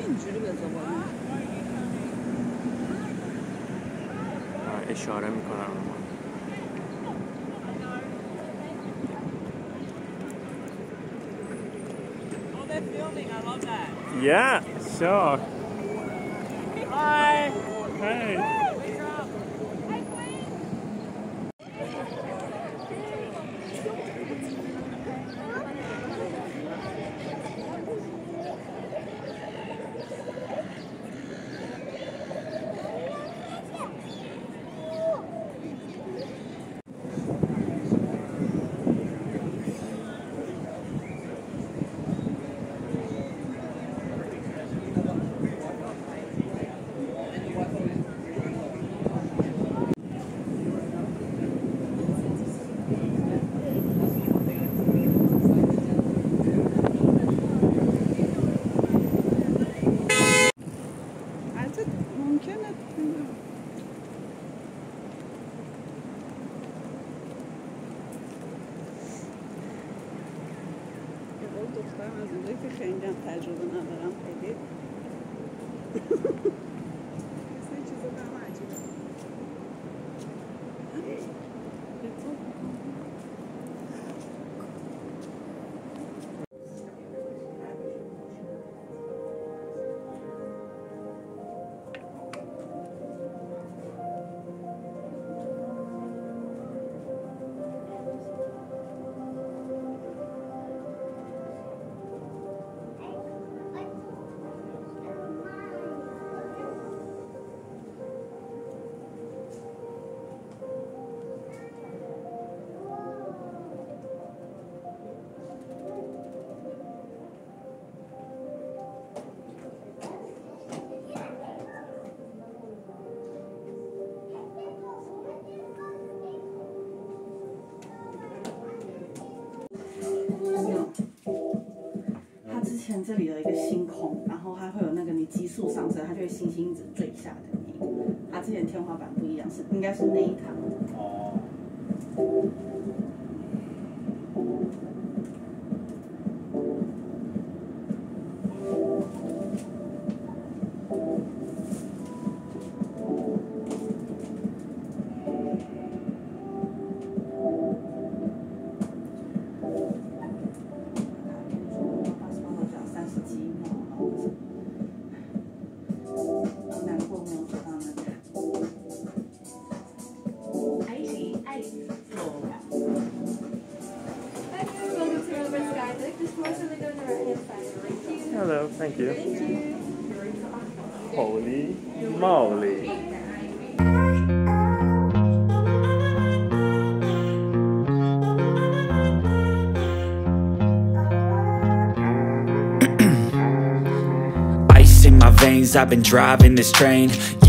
به اشاره می‌کنم Yeah, sure. Hi. Hey. دخترم از اونجایی که خیلی هم تجربه ندارم خیلی. 前这里有一个星空，然后它会有那个你急速上升，它就会星星一直坠下的那个。它之前天花板不一样，是应该是那一堂。哦。Hello, thank you. Holy moly. Ice in my veins, I've been driving this train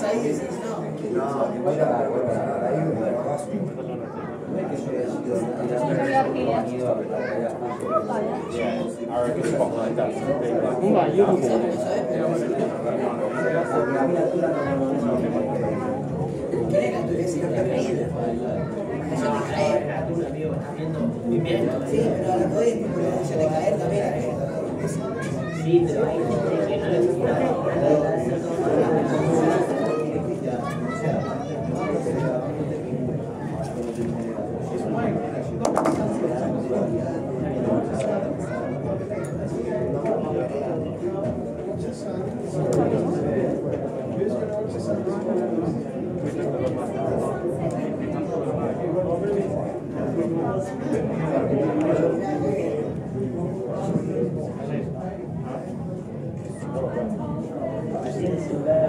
Gracias. Sí, pero hay que no le. Ghiền